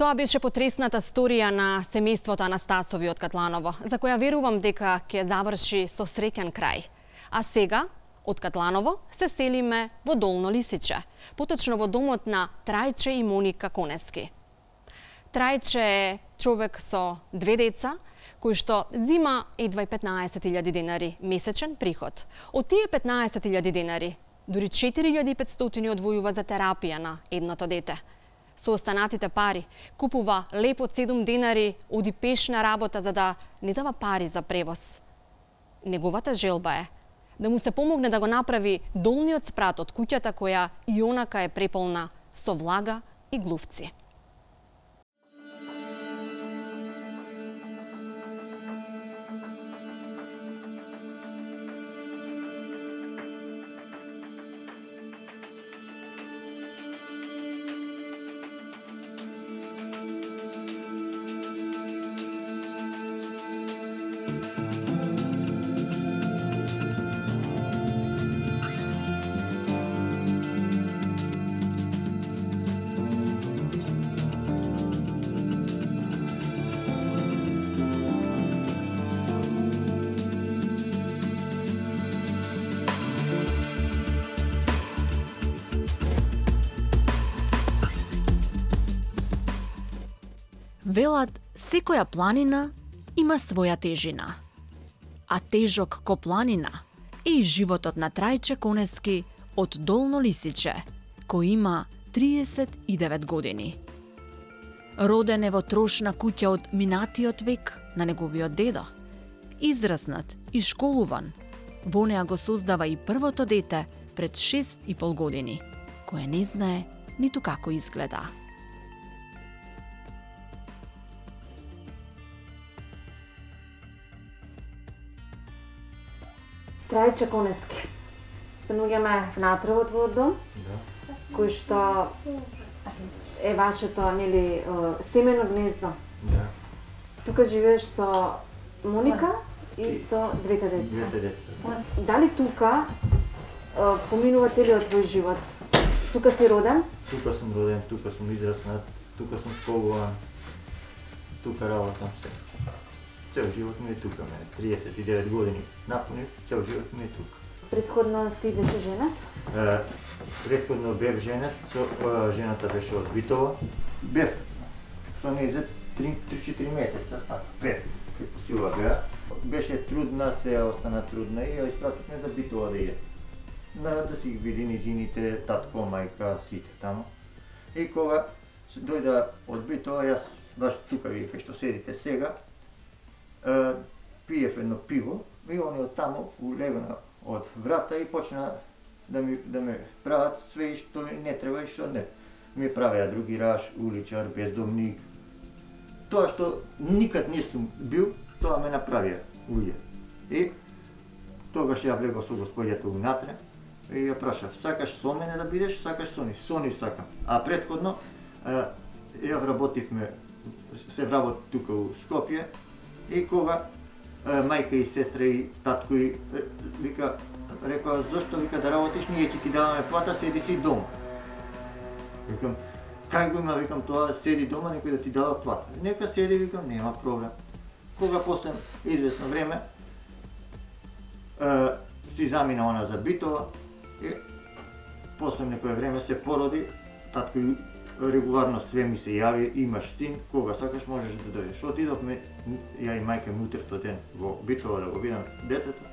Тоа беше потресната сторија на семејството Анастасови од Катланово, за која верувам дека ќе заврши со среќен крај. А сега, од Катланово, се селиме во Долно Лисиче, поточно во домот на Трајче и Моника Конески. Трајче е човек со две деца, кој што зима едва 15.000 денари месечен приход. Од тие 15.000 денари, дури 4.500 одвојува за терапија на едното дете – со останатите пари, купува леп од 7 денари, оди пеш на работа за да не дава пари за превоз. Неговата желба е да му се помогне да го направи долниот спрат од куќата која и онака е преполна со влага и глувци. Велат, секоја планина има своја тежина. А тежок ко планина е и животот на Трајче Конески од Долно Лисиче, кој има 39 години. Роден е во трошна куќа од минатиот век на неговиот дедо. Израснат и школуван, во неа го создава и првото дете пред 6 и пол години, кое не знае ниту како изгледа. Трајче Конески. Се нуѓаме внатре во твојот дом, да. кој што е вашето, нели, семено гнездо. Да. Тука живееш со Моника и со двете деца. Двете деца. Дали тука поминува целиот твој живот? Тука си роден? Тука сум роден, тука сум израснат, тука сум школуван, тука работам се цел живот ми е тука, мене 39 години напуни, цел живот ми е тука. Предходно ти беше женат? Е, предходно бев женат, со, е, жената беше од Битово. Бев со неј за 3-4 месеца, па бев, кај посила беа. Беше трудна, се остана трудна и ја испративме за Битово да иде. Да, да си види низините, татко, мајка, сите таму. И кога дојда од Битово, јас баш тука ви кај што седите сега, пиев едно пиво и они од таму улегна од врата и почна да ми да ме прават све што не треба и што не. Ми правеа други раш, уличар, бездомник. Тоа што никад не сум бил, тоа ме направија луѓе. И тогаш ја влегов со господјата унатре и ја прашав, сакаш со мене да бидеш, сакаш со нив? Со нив сакам. А предходно ја вработивме, се вработи тука у Скопје, И кога мајка и сестра и татко и вика рекоа зошто вика да работиш ние ќе ти даваме плата седи си дома. Викам кај го има викам тоа седи дома некој да ти дава плата. Нека седи викам нема проблем. Кога после известно време е, си замина она за Битова и после некое време се породи татко и регуларно све ми се јави, имаш син, кога сакаш можеш да дојдеш. Отидовме, ја и мајка ми утрето ден во Битова да го видам детето,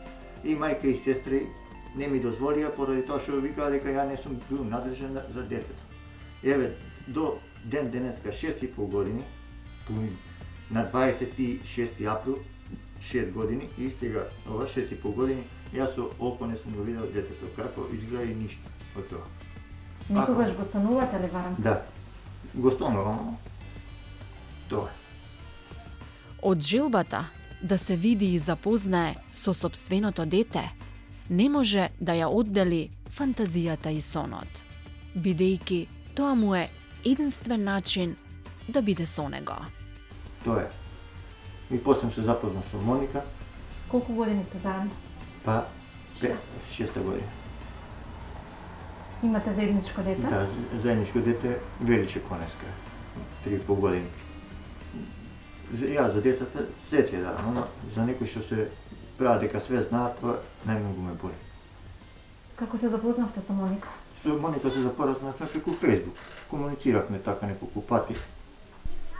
и мајка и сестри не ми дозволија поради тоа што викаа дека ја не сум бил надлежен за детето. Еве, до ден денеска 6 и пол години, на 26 април, 6 години и сега ова 6 и пол години, јас со око не сум го видел детето, како изгледа и ништо од тоа. Никогаш го сонувате ли барам? Да, го станувам. Тоа Од жилбата да се види и запознае со собственото дете, не може да ја оддели фантазијата и сонот, бидејќи тоа му е единствен начин да биде со него. Тоа е. И после се запознав со Моника. Колку години сте заедно? Па, шеста година. Имате заедничко дете? Да, заедничко дете Величе Конеска. три и пол ja za djeca sjetio da, ono, za neko što se prade ka sve zna, to ne mogu me boli. Kako se zapoznao to sa Monika? Što Monika se zapoznao sam preko Facebook. Komunicirak me tako neko kupati.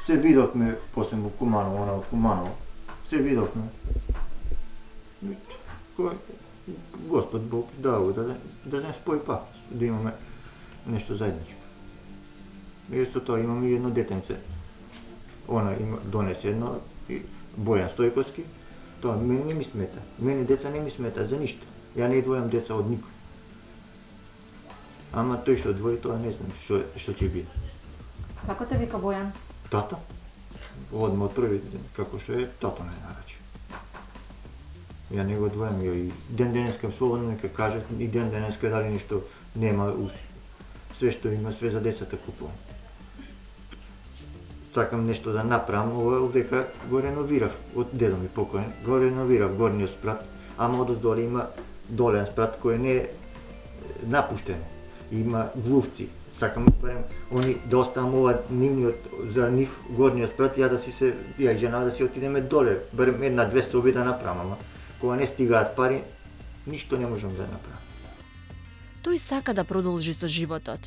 Sve vidok me, poslije mu kumano, ona od kumano. Sve vidok me. Ko, gospod Bog dao da, da ne spoji pa, da imamo nešto zajedničko. Jesu to, imam jedno detence. Она има донесе едно и Бојан Стојковски. Тоа мене не ми смета. Мене деца не ми смета за ништо. Ја не двојам деца од никој. Ама тој што двои, тоа не знам што, што ќе биде. Како те вика Бојан? Тата? Одма од први ден, како што е, тато не нарачи. Ја не го двојам, ја и ден денеска слободно нека кажат, и ден денеска дали ништо нема, ус- све што има, све за децата купувам. Сакам нешто да направам, ова е дека го реновирав, од дедо ми покоен, го реновирав горниот спрат, ама одоздоле има долен спрат кој не е напуштен. Има глувци. Сакам барем они да оставам ова нивниот за нив горниот спрат, ја да си се ја и жена да си отидеме доле, барем една две соби да направам, ама кога не стигаат пари, ништо не можам да направам. Тој сака да продолжи со животот.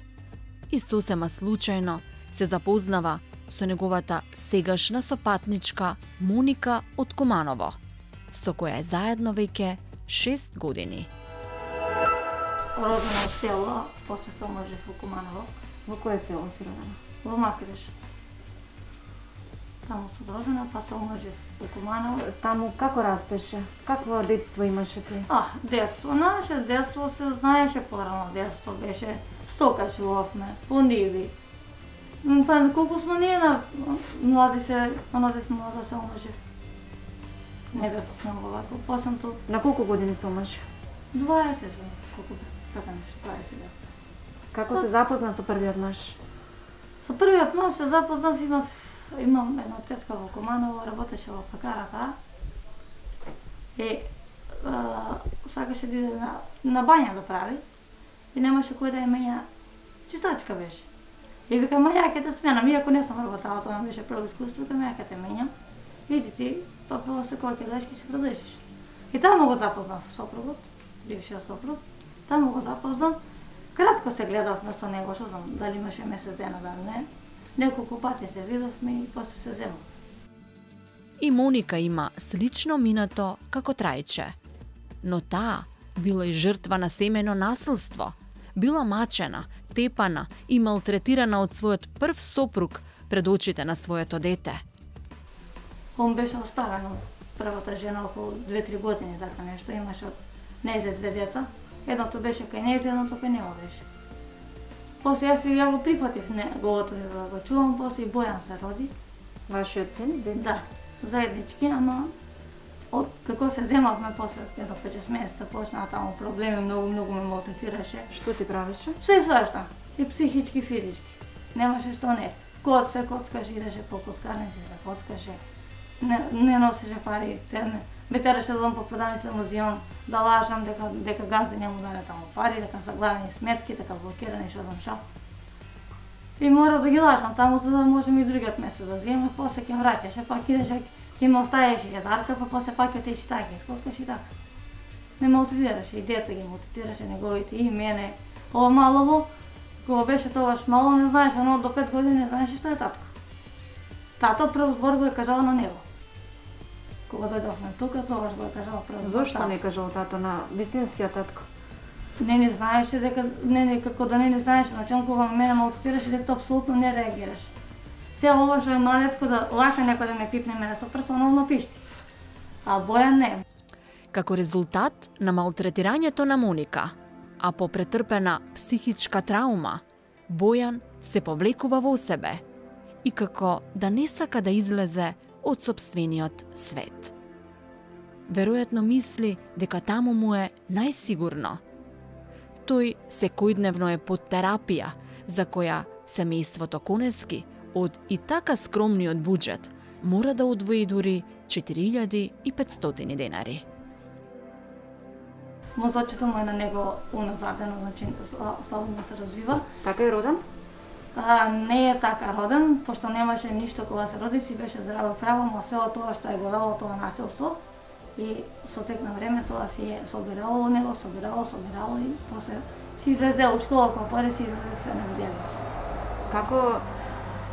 И сосема случајно се запознава со неговата сегашна сопатничка Моника од Куманово, со која е заедно веќе 6 години. Родена од село, после се омажев во Куманово, Во кое село си родена? во Македеш. Таму сум родена, па се омажев во Куманово. Таму како растеше? Какво детство имаше ти? А, детство, наше детство се знаеше порано, детство беше стокачи ловме, по ниви. Па колку сме ние на млади се, она дет млада се омажев. Не бе многу вако, после тоа На колку години се омажи? 20 сум, колку бе, така нешто, 20 бе. Како се запозна со првиот маж? Со првиот маж се запознав, имав, имам една тетка во Команово, работеше во. И а, сакаше да иде на, на бања да прави. И немаше кој да ја менја чистачка беше. И вика, ма ја ќе те да сменам, иако не сум работала, тоа ми беше прво искуство, вика, ја ќе те менјам. Иди ти, па пила се кој ќе дадеш, ќе се продолжиш. И таму го запознав сопругот, бившиот сопруг. Таму го запознав. Кратко се гледавме со него, што знам, дали имаше месец дена да не. Неколку пати се видовме и после се земав. И Моника има слично минато како Трајче. Но таа била и жртва на семено насилство. Била мачена, тепана и малтретирана од својот прв сопруг пред очите на своето дете. Он беше оставен од првата жена околу 2-3 години, така нешто. Имаше од незе две деца. Едното беше кај незе, едното кај него беше. После јас и ја го прифатив неговото да го чувам, после и Бојан се роди. Вашиот син? Да, заеднички, ама од како се земавме после едно 5 месеца почнаа таму проблеми, многу многу ме малтретираше. Што ти правеше? Се и свашта, и психички, и физички. Немаше што не. Код се коцкаше, идеше по коцкарници, се коцкаше. Не, не носеше пари, те не. Ме тераше да по продавници да му взимам, да лажам дека, дека газди не му даде таму пари, дека са главени сметки, дека блокирани, што знам шо. И мора да ги лажам таму за да можем и другиот месец да земе, после ќе враќаше, па ќе идеше, ќе ме оставеше јадарка, па после пак ќе отише така, искоскаше и така. Не малтретираше, и деца ги малтретираше, неговите и мене. Ова малово, кога беше тогаш мало, не знаеше, но до 5 години не знаеше што е татко. Тато прв збор го е кажала на него. Кога дојдовме тука, тогаш го е кажала прв збор. Зошто не кажал тато на вистинскиот татко? Не не знаеше дека не не како да не не знаеше, значи он кога мене малтретираше дека апсолутно не реагираше. Се ова што е младецко да лака некој да ме пипне мене со персонално пишти. А Бојан не. Како резултат на малтретирањето на Моника, а по претрпена психичка траума, Бојан се повлекува во себе и како да не сака да излезе од собствениот свет. Веројатно мисли дека таму му е најсигурно. Тој секојдневно е под терапија, за која семејството Конески од и така скромниот буџет мора да одвои дури 4500 денари. Мозочето му е на него уназадено, значи слабо му се развива. Така е роден? а, не е така роден, пошто немаше ништо кога се роди, си беше здраво право, но све од тоа што е горало тоа населство и со тек на време тоа си е собирало од него, собирало, собирало и после си излезе у школа, кога поде си излезе све на видело. Како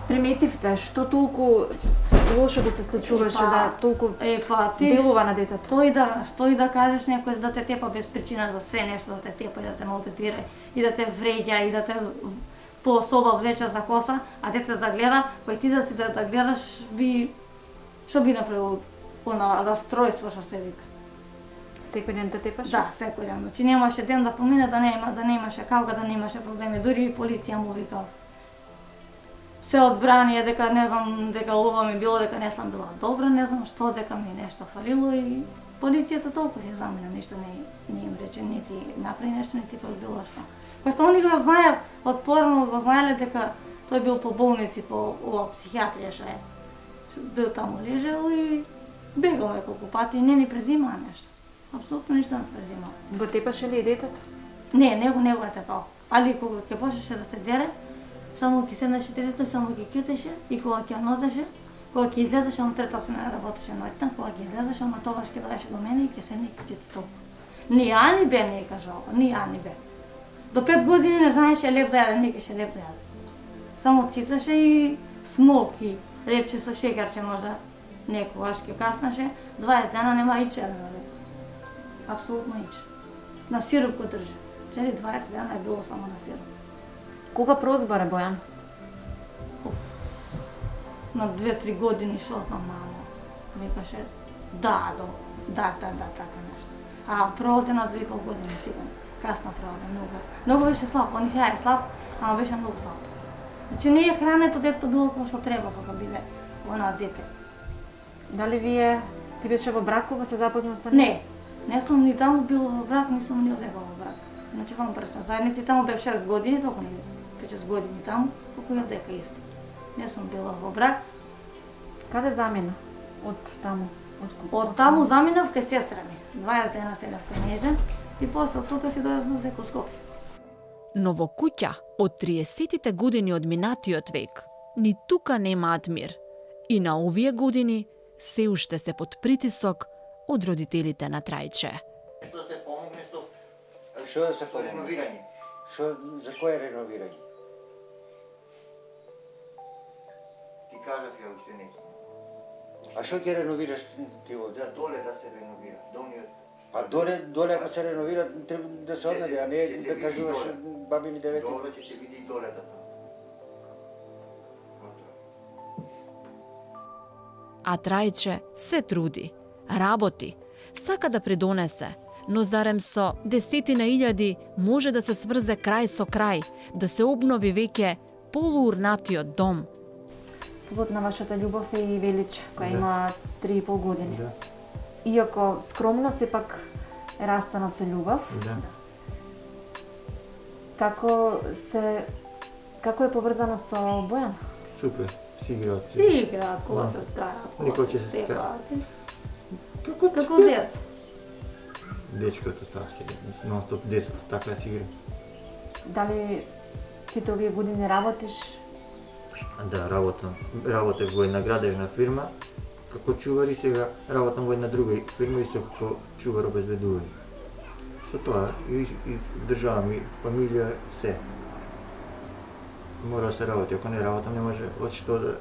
приметивте што толку лошо да се случуваше Па, да толку Е, па, ти делува на детето? Тој да, што и да кажеш некој да те тепа без причина за све нешто, да те тепа и да те малтретира, и да те вреѓа, и да те по соба влече за коса, а дете да гледа, кој ти да си да, да гледаш, би... Што би направил она расстројство што се вика? Секој ден те тепаш? Да, секој ден. Значи немаше ден да помине да нема, да немаше кавга, да немаше проблеми. Дури и полиција му викал. Се одбрание дека не знам дека ова ми било дека не сам била добра, не знам што дека ми нешто фалило и полицијата толку си замина, ништо не, не им рече, нити направи нешто, нити пак било што. Кој што они го знаев, од порано го знаеле дека тој бил по болници, по ова психијатрија што е. Бил таму лежел и бегал неколку пати и не ни презимаа нешто. Апсолутно ништо не презимаа. Го тепаше ли детето? Не, него не го е тепал. Али кога ќе почнеше да се дере, само ќе седнеше детето, само ќе кјутеше и кога ќе нозеше, кога ќе излезеше, он трета не работеше ноќта, кога ќе излезеше, ама тогаш ќе доеше до мене и ќе седне и ќе кјути толку. Ни а ни бе не кажал, ни а ни бе. До пет години не знаеше леп да јаде, не кеше леп да јаде. Само цицаше и смок и репче со шеќерче можда некогаш ќе каснаше, 20 дена нема иче да. Апсолутно иче. На сироп го држа. Цели 20 дена е било само на сироп. Кога прозборе Бојан? На 2-3 години што знам мамо. Викаше да, до, да, да, да, така нешто. А проводе на 2,5 години сигурно. Касна проводе, многу касна. Многу беше слаб, он и сега е слаб, ама беше многу слаб. Значи не е хрането дето било како што треба за да биде она дете. Дали вие ти беше во брак кога се запозна со? Не, не сум ни таму бил во брак, не сум ни одегал во брак. Значи во брачна заедница и таму бев 6 години, толку не 5 години таму, колку и дека исто. Не сум била во брак. Каде замина? Од таму? Од, Од таму заминав кај сестра ми. 20 дена седев кај Нежен и после тука си дојдов дека Скопје. Но во куќа од 30-тите години од минатиот век, ни тука немаат мир. И на овие години се уште се под притисок од родителите на Трајче. Што се помогне со, Што да се помогне? реновирање? Што за кое реновирање? Кажав ја уште неќе. А што ќе реновираш ти од? За доле да се реновира. Долниот А доле доле ако се реновира треба да се однаде, а не да кажуваш доле. баби ми девете. Добро ќе се види тоа. Готово. А Трајче се труди, работи, сака да придонесе, но зарем со десетина илјади може да се сврзе крај со крај, да се обнови веќе полуурнатиот дом. Плод на вашата љубов е и Велич, која Да. има 3,5 години. Да. Иако скромно, сепак е растана со љубов. Да. Како се како е поврзана со Бојан? Супер. Си играат. Си играат, кога Да. се скараат, Никој ќе се стекаат. Како Како деца. Дечкото става сега, нон стоп 10, така си игра. Дали сите овие години работиш? Да, работам. Работев во една градежна фирма, како чувар и сега работам во една друга фирма исто како чувар обезбедување. Со тоа и, и државам и фамилија се. Мора да се работи, ако не работам не може од што да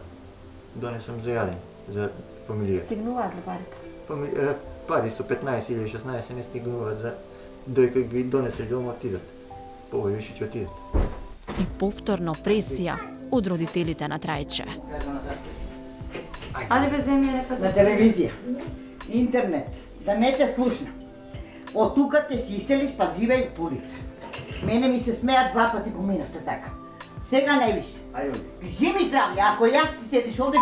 донесам за јадење, за фамилија. Стигнуваат ли парите? Фами... е, пари со 15 или 16 не стигнуваат за дојка ги донесе дома отидат. Повеќе ќе отидат. И повторно пресија од родителите на Трајче. Али без земја нека на телевизија, интернет, да не те слушна. Од тука те си иселиш па живеј по улица. Мене ми се смеат два пати поминавте така. Сега не више. Кажи здравје, ако јас ти седиш овде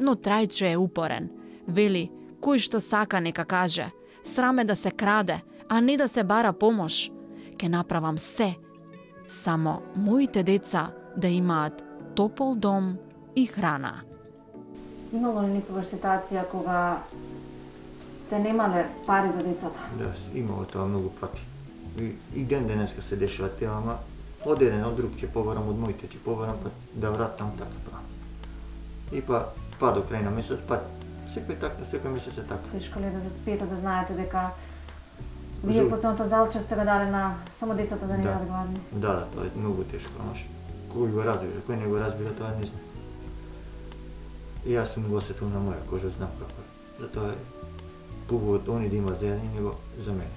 Но Трајче е упорен. Вели, кој што сака нека каже. Сраме да се краде, а не да се бара помош. Ке направам се. Само моите деца да имаат топол дом и храна. Имало ли никогаш ситуација кога сте немале пари за децата? Да, имало тоа многу пати. И, и ден денеска се дешава тоа, ама од еден, од друг, ќе побарам од моите, ќе побарам па да вратам така па. И па па до крај на месец, па секој така, секој месец е така. Тешко ли да се спиете да знаете дека вие последното залче сте го дали на само децата да не Да. бидат гладни? Да, да, тоа е многу тешко, знаеш. Кој го разбира, кој не го разбира, тоа не знам. И јас сум го осетил на моја кожа, знам како е. Затоа е побо од они да има за еден, него за мене.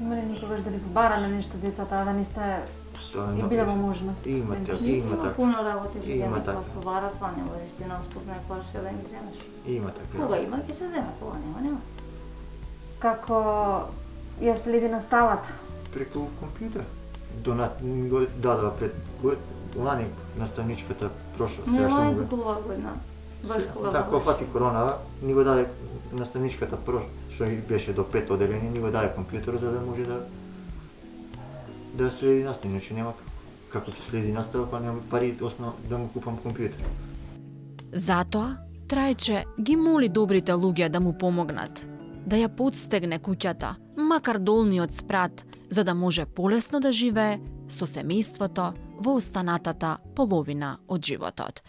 Има ли никогаш да ви побарале нешто децата, а да не сте Тоа и е биле во можност? Има да- така, Има, има така. пуно работи Има жена така. кога побара, тоа не можеш ти науступ некојаш да им земеш. Има така. Кога има, ќе се земе, кога нема, нема. Како ја следи наставата? Преку компјутер. Донат го дадова пред год, лани наставничката прошла, сега што Нема му и го... ова година. Баш кога Така заврши. фати коронава, ни го даде наставничката прош, што и беше до пет оделение, ни го даде компјутер за да може да да следи настава, иначе нема како. Како ќе следи настава, па нема пари основ да му купам компјутер. Затоа, Трајче ги моли добрите луѓе да му помогнат, да ја подстегне куќата, макар долниот спрат, за да може полесно да живее со семејството во останатата половина од животот.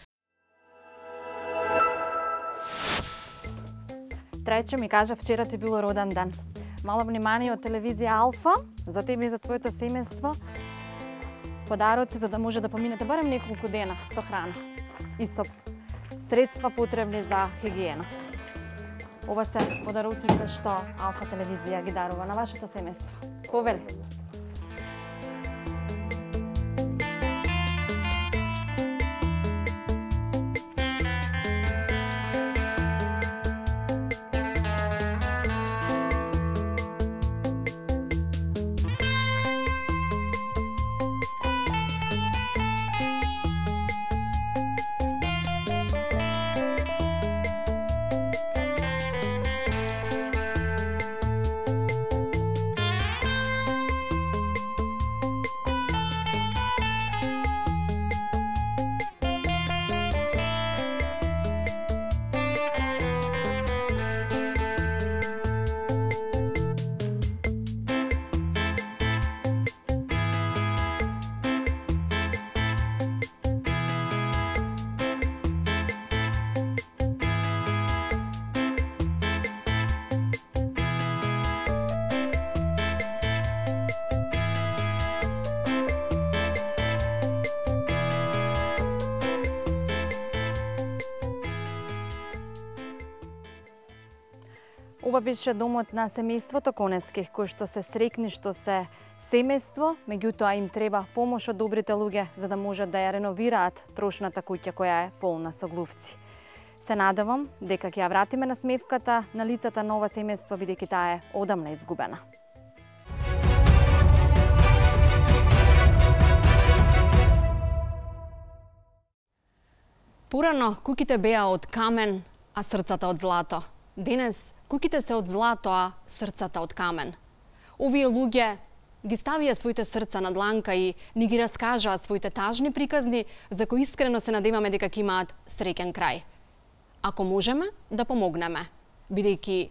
Трајче ми кажа вчера ти било роден ден. Мало внимание од телевизија Алфа за тебе и за твоето семејство. Подароци за да може да поминете барем неколку дена со храна и со средства потребни за хигиена. Ова се подаруците што Алфа телевизија ги дарува на вашето семејство. Ковели? Ова беше домот на семејството конецких кој што се срекни што се семејство, меѓутоа им треба помош од добрите луѓе за да можат да ја реновираат трошната куќа која е полна со глувци. Се надевам дека ќе ја вратиме на смевката на лицата на ова семејство бидејќи таа е одамна изгубена. Порано куките беа од камен, а срцата од злато. Денес куките се од злато, а срцата од камен. Овие луѓе ги ставија своите срца на дланка и ни ги раскажаа своите тажни приказни за кои искрено се надеваме дека ќе имаат среќен крај. Ако можеме, да помогнеме, бидејќи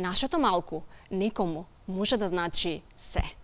нашето малку некому може да значи се.